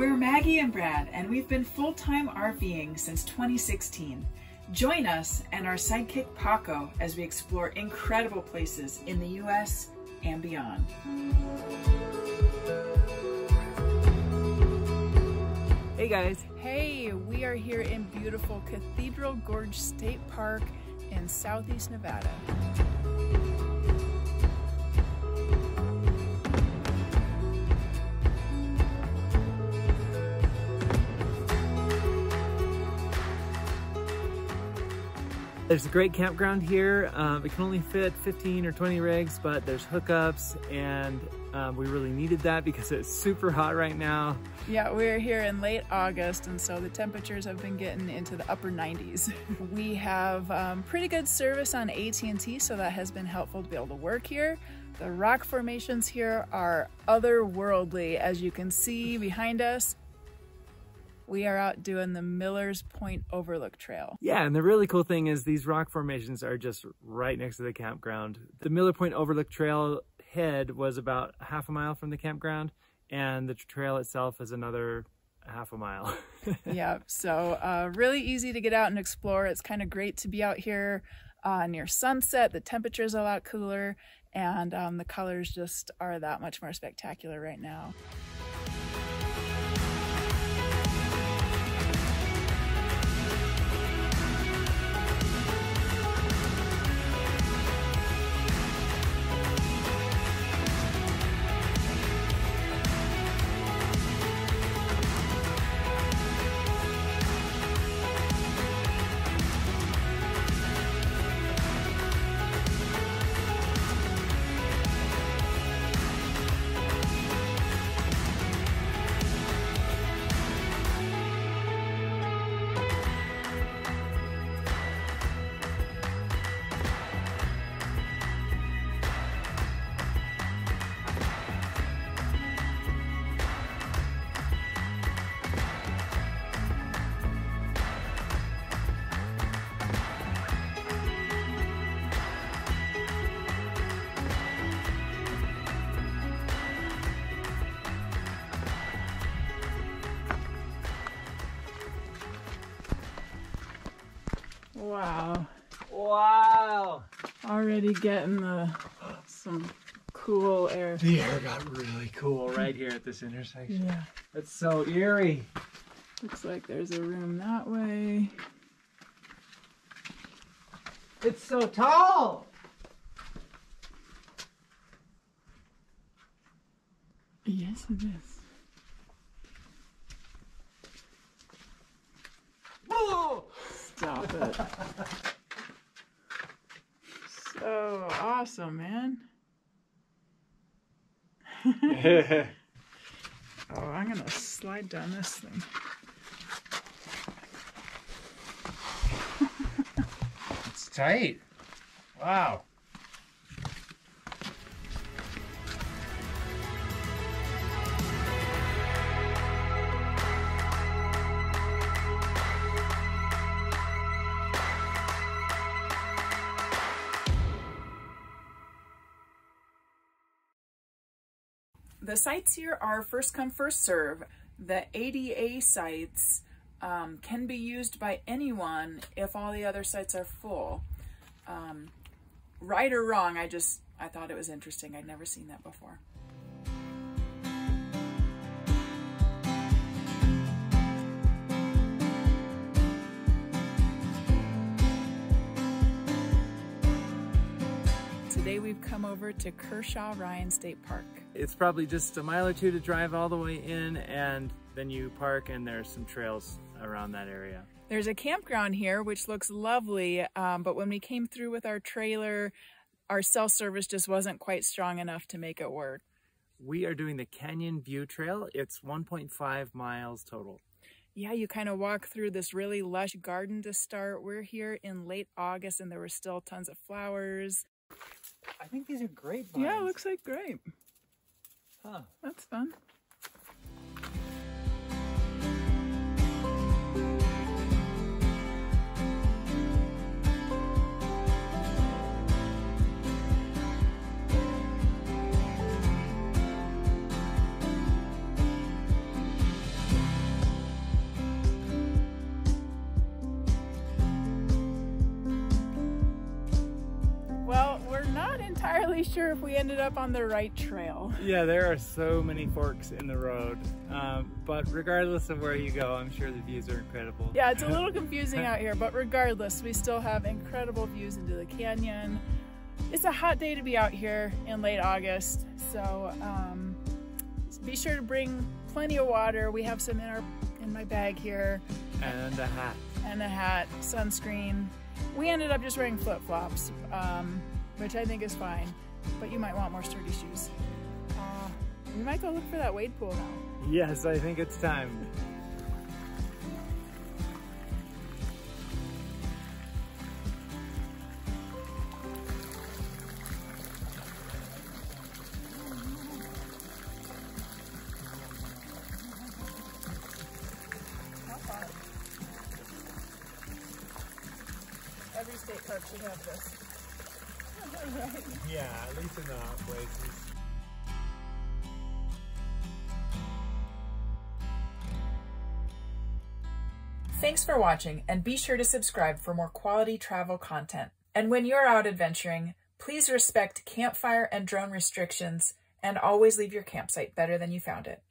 We're Maggie and Brad, and we've been full-time RVing since 2016. Join us and our sidekick Paco as we explore incredible places in the US and beyond. Hey guys. Hey, we are here in beautiful Cathedral Gorge State Park in southeast Nevada. There's a great campground here. Um, it can only fit 15 or 20 rigs, but there's hookups and um, we really needed that because it's super hot right now. Yeah, we're here in late August and so the temperatures have been getting into the upper 90s. we have um, pretty good service on AT&T so that has been helpful to be able to work here. The rock formations here are otherworldly as you can see behind us we are out doing the Miller's Point Overlook Trail. Yeah, and the really cool thing is these rock formations are just right next to the campground. The Miller Point Overlook Trail head was about half a mile from the campground, and the trail itself is another half a mile. yeah, so uh, really easy to get out and explore. It's kind of great to be out here uh, near sunset. The temperature is a lot cooler, and um, the colors just are that much more spectacular right now. Wow. Wow. Already getting the, some cool air. The air got really cool right here at this intersection. Yeah. It's so eerie. Looks like there's a room that way. It's so tall. Yes, it is. Stop it. so awesome, man. oh, I'm gonna slide down this thing. it's tight. Wow. The sites here are first come, first serve. The ADA sites um, can be used by anyone if all the other sites are full. Um, right or wrong, I just, I thought it was interesting. I'd never seen that before. Today we've come over to Kershaw Ryan State Park. It's probably just a mile or two to drive all the way in and then you park and there's some trails around that area. There's a campground here which looks lovely, um, but when we came through with our trailer, our cell service just wasn't quite strong enough to make it work. We are doing the Canyon View Trail. It's 1.5 miles total. Yeah, you kind of walk through this really lush garden to start. We're here in late August and there were still tons of flowers. I think these are great Yeah, looks like grape. That's fun. Really sure if we ended up on the right trail. Yeah, there are so many forks in the road. Um, but regardless of where you go, I'm sure the views are incredible. Yeah, it's a little confusing out here, but regardless, we still have incredible views into the canyon. It's a hot day to be out here in late August, so um, be sure to bring plenty of water. We have some in our in my bag here. And a hat. And a hat, sunscreen. We ended up just wearing flip-flops, um, which I think is fine, but you might want more sturdy shoes. Uh, we might go look for that wade pool now. Yes, I think it's time. Every state park should have this. Yeah, at least in places. Thanks for watching and be sure to subscribe for more quality travel content. And when you're out adventuring, please respect campfire and drone restrictions and always leave your campsite better than you found it.